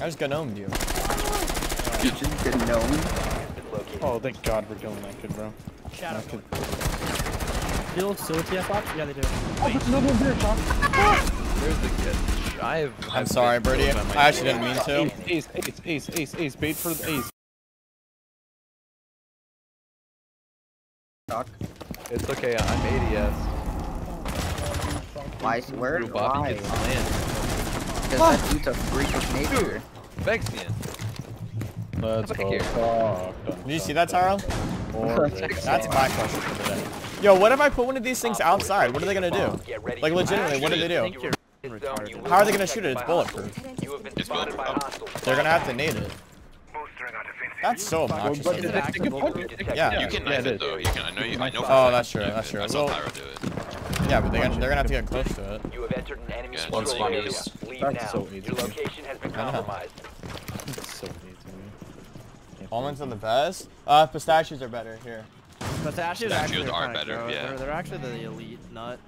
I just gnomed you. You just didn't know me. Oh, thank God we're killing that kid, bro. Shadow. That kid. Do you look TF box? Yeah, they do. Where's the kid? I have. I'm I've sorry, been Birdie. told by my I actually didn't mean to. Ace, ace, ace, ace, ace, ace. Bait for the ace. Doc. It's okay, I'm ADS. Why? Where? Drew Bobby Why? Gets slammed. Because that dude's a freak of nature. Vexian. Let's Back go. here. Fuck. Did you see that, Taro? That's my question for today. Yo, what if I put one of these things outside? What are they gonna do? Like legitimately, what do they do? How are they gonna shoot it? It's bulletproof. Oh. They're gonna have to nade it. That's so obnoxious. But of it's me. a good point. Yeah. You can yeah, knife it it is. though. You can. I know. You, I know. Oh, that's true, that's true. I saw Well- Pyro do it. Yeah, but they're gonna, they're gonna have to get close to it. You have entered an enemy Yeah. controlled One spawn area. is- Leave That's now. so easy. Your location has been I know. compromised. It's so neat to me. Can't Almonds are the best. Uh, pistachios are better. Here. Pistachios, Pistachios actually are better, gross. yeah. They're, they're actually the elite nut.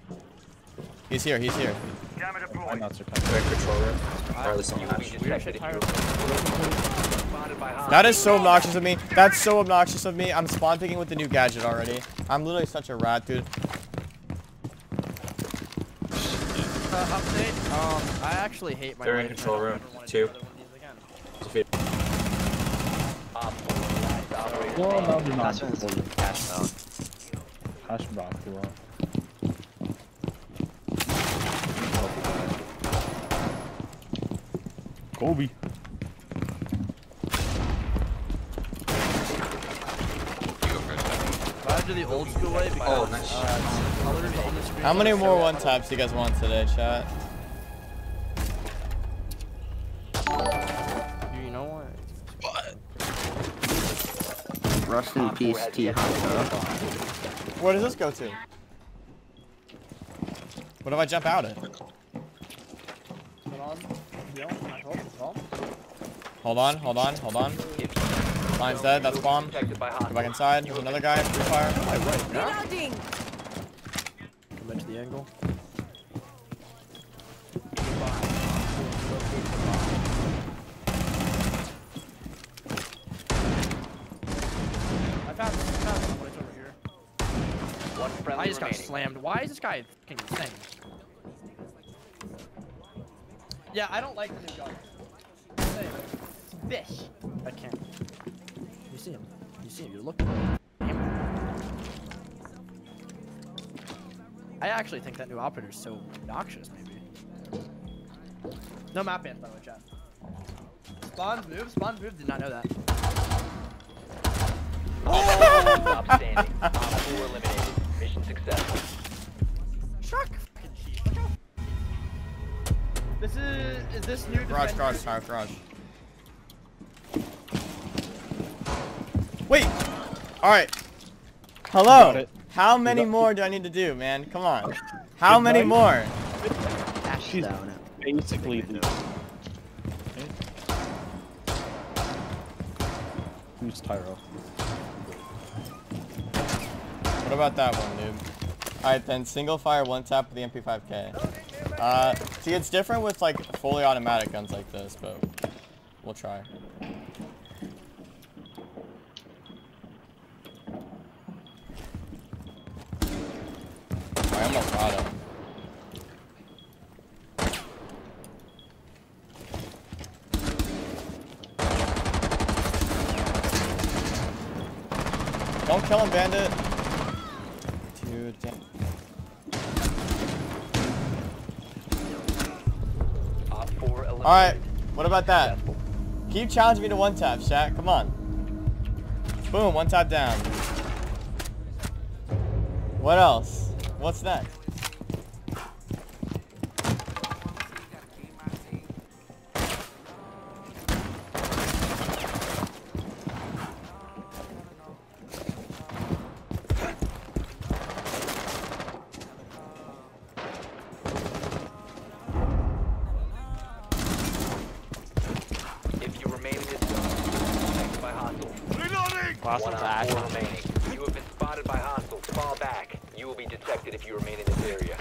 He's here. He's here. My nuts are kind of. control room. On You will be hatch. detected if you are spotted by hostiles. That is so obnoxious of me. That's so obnoxious of me. I'm spawn picking with the new gadget already. I'm literally such a rat, dude. Uh, update. Um, I actually hate my They're in control room, ever two. do another one of these again. Defeat. Op four last operator Well, no, they're not. Last one's cash out. Hash broth, you are. Kobe. You go first. I do the old school way because Oh, nice. uh, colors on the screen. How many more one loud. taps do you guys want today, chat? You know what? What? Rust in peace, T yet to Hunter. locate a bomb. Where does this go to? What if I jump out it? Put on. Yeah, I hope it's on. Hold on, hold on, hold on. If Mine's dead, that's bomb. Go detected back inside. There's another guy. Free fire. Reloading. Come into the angle. I found, I found someone over here. One friendly I just got slammed. Why is this guy fucking insane? Yeah, I don't like the new gun. Insane. Fish. I can't. See. You're looking. I actually think that new operator is so obnoxious, maybe. No map bans, by the way, chat. Spawn's move, Spawn's move, did not know that. Oh! Stop standing. Op four eliminated. Mission successful. Shark! Fucking cheat. Look how- This is, is this new Garage, defender- garage, tire, garage. Wait. All right. Got Hello. it. How many got- more do I need to do, man? Come on. How Good many night. more? She's down. basically the. Who's Tyro? What about that one, dude? Alright then, single fire, one tap with the MP5K. Uh, see, it's different with like fully automatic guns like this, but we'll try. I almost got him. Don't kill him, bandit. Dude, damn. Op four eliminated. Alright, what about that? Keep challenging me to one tap, Shaq. Come on. Boom, one tap down. What else? What's that? If you remain in this zone, you will be detected by hostiles. Last One one's Ash. four remaining. You have been spotted by hostiles. Fall back. You will be detected if you remain in this area.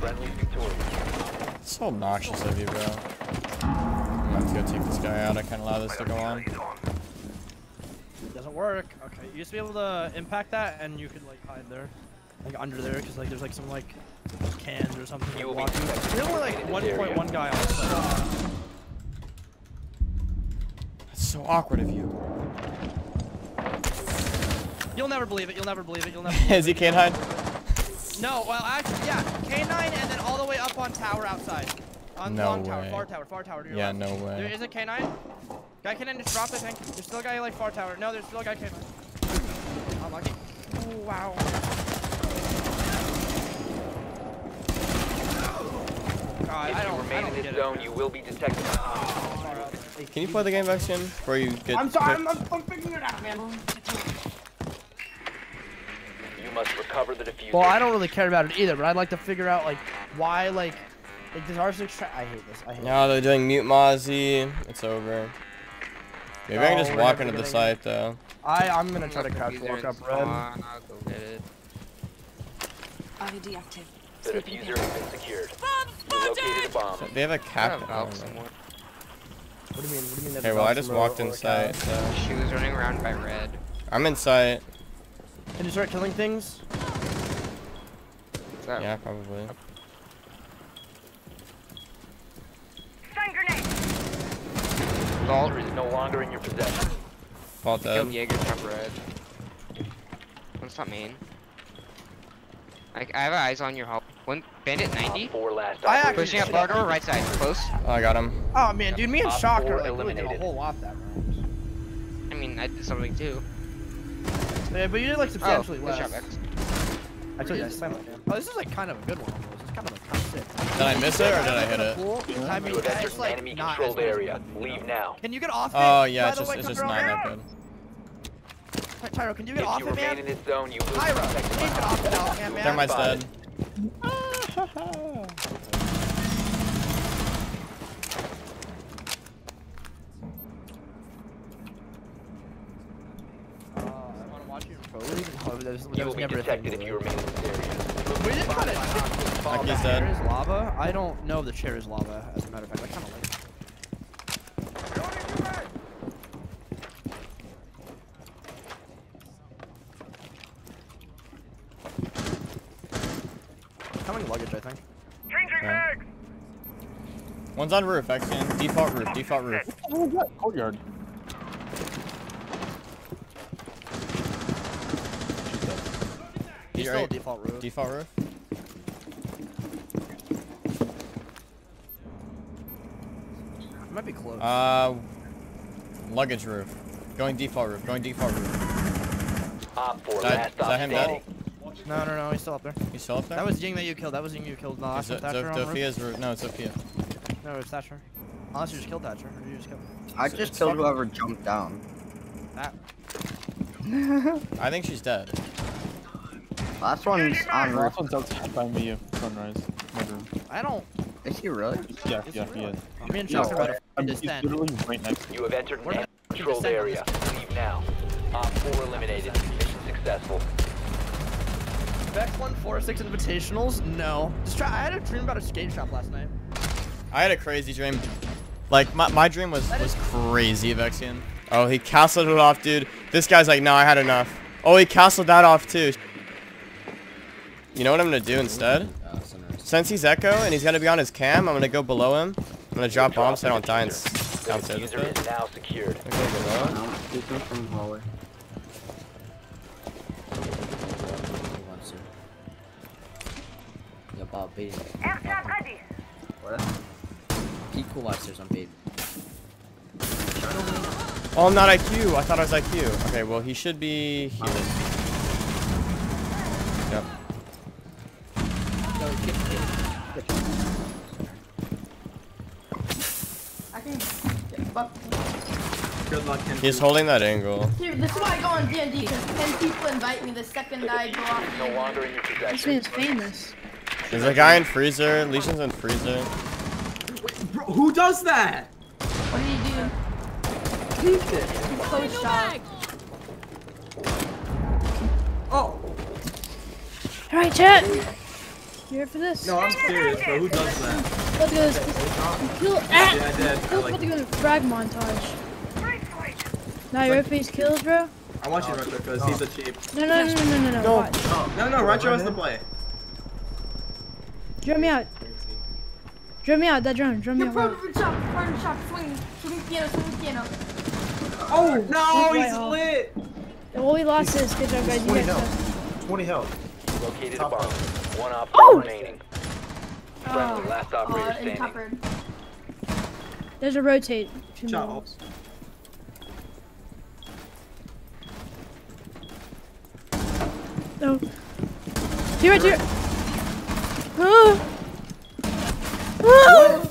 Friendly victorious. So obnoxious of you, bro. I'm about to go take this guy out. I can't allow this to go on. It doesn't work. Okay, you used to be able to impact that, and you could like hide there, like under there, because like there's like some like cans or something. You like, will be There's only like in this 1.1 guy on the site. That's so awkward of you. You'll never believe it. You'll never believe it. You'll never. Believe Is he can't hide? No, well, actually, yeah, K9, and then all the way up on tower outside. On No long tower, way. far tower, far tower. To your Yeah, left. no There way. is a K9. Guy K9 just dropped, I think. There's still a guy like far tower. No, there's still a guy K9. Unlucky. Oh, wow. God, If I you don't, I remain don't in get this it. zone, you will be detected. Can you play the game back soon before you get? I'm sorry, I'm. I'm, I'm figuring it out, man. You must recover the diffuser. Well, I don't really care about it either, but I'd like to figure out like why like like does R6 I hate this. I hate No, they're doing mute Mozzie. It's over. Maybe I can just oh, walk into the site though. I I'm gonna try to crouch walk up red. I'll go get it. RED active. The diffuser has been secured. You located a bomb. They have a cap. have valve somewhere. What do you mean? What do you mean? there's Okay, a well I just walked or a in sight, cat? so She was running around by red. I'm in sight. Can you start killing things? What's that? Yeah, probably. Vault. Diffuser is no longer in your possession. Fault Killed dead. Jaeger top red. What's that mean? Like, I have eyes on your help. One bandit 90. Op four last I operator actually- Pushing up bar door, right side, close. Oh, I got him. Oh man, dude, me and Op Shock four are like really did a whole lot that round. I mean, I did something too. Yeah, but you did like Oh, substantially good less. job, X. I told you I slammed it. man. Oh, this is like kind of a good one. Almost. It's kind of like kind of sick. Did I miss it or did I hit it? Cool. I You mean, have entered it's an like enemy not controlled as area. good. Leave now. Can you get off oh, it? Oh yeah, it's just way, it's come just from not over that good. Ty- Tyro, can you get If off you it, man? in this zone, you Tyro, detected please get off it now, man, man. Thermite's Spotted. dead. Uh, I wanna watch you in Pro League. There's- You there will was be never a thing detected if you remain in this area. We did kind of. Like he's Chair is lava. I don't know if the chair is lava. As a matter of fact, I kind of like. it. How many luggage? I think. Yeah. One's on roof, actually. Default roof, default roof. Oh, yeah, courtyard. He's You're still right. default roof. Default roof. Might be close. Uh, luggage roof. Going default roof. Going default roof. Op four, Is that- last is that him standing. no, no, no. He's still up there. You still up there? That was Ying that you killed. That was Ying you killed. No, last Zo- one, Thatcher Zo- on roof. Zofia's roof. No, it's Sophia. No, it's Thatcher. Unless you just killed Thatcher. Or you just kill him? I It's- just killed whoever jumped down. That. I think she's dead. Last one's on roof. Last one's outside by me, sunrise. My room. I don't. Is he really? Yeah, Is yeah, he he really? is. Me and No, Shawk are about to I'm, f- he's descend. literally right next to me. You have entered We're an gonna controlled area. Leave now. Op four eliminated. Mission successful. Vex won four six invitationals. No. Just try. I had a dream about a skate shop last night. I had a crazy dream. Like my, my dream was was crazy, Vexian. Oh, he castled it off, dude. This guy's like, no, I had enough. Oh, he castled that off too. You know what I'm gonna do instead? Since he's Echo and he's gonna be on his cam, I'm gonna go below him. I'm gonna drop bombs so I don't die s- The downstairs. This bit. now secured. Go below. No, from hallway. Yeah, Bob. What? He cool upstairs on bait. Oh, I'm not IQ. I thought I was IQ. Okay, well he should be here. Yep. No, get, get, get. Good luck, Ken. He's holding that angle. Dude, this is why I go on D&D, because 10 people invite me the second I go off. No longer in your possession. famous. There's a guy in freezer. Lesion's in freezer. Bro, who does that? What do you do? Keep it. Close shop. Oh, Alright, chat. You here for this? no, I'm serious, bro. Who does that? Let's go. This, kill. Ah! Yeah, I did. I Kill's like about to go to frag montage. Now your face kills, bro. I want you, Retro, because he's a cheap. No, no, no, no, no, no, no. No. No, no, Retro has to play. Drone me out. Drone me out. That drone. Drone me out. pro, Wow. different shot, front shot, swing, swing piano, swing piano. Oh, no, Wait, he's oh. lit. Well, we lost this. Good job, guys. You guys. 20 health. Located a bomb. One op Oh! remaining. Friendly, Oh, last uh, operator in standing. There's a rotate. Two No. Here, right here. Ah. Ah.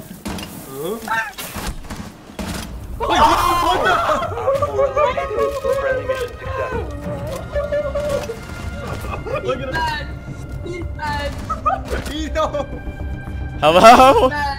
Four eliminated. Friendly mission successful. Look at him. He's bad. He no. Hello? Bad.